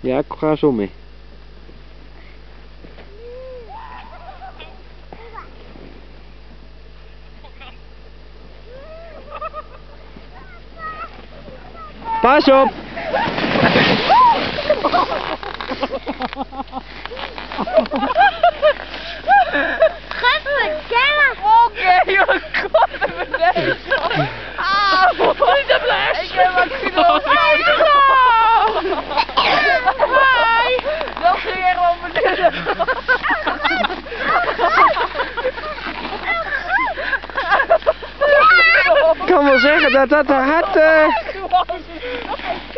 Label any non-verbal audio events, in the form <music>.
Ja, ik ga zo mee. Pas op! <laughs> da, da, da hatte. <laughs>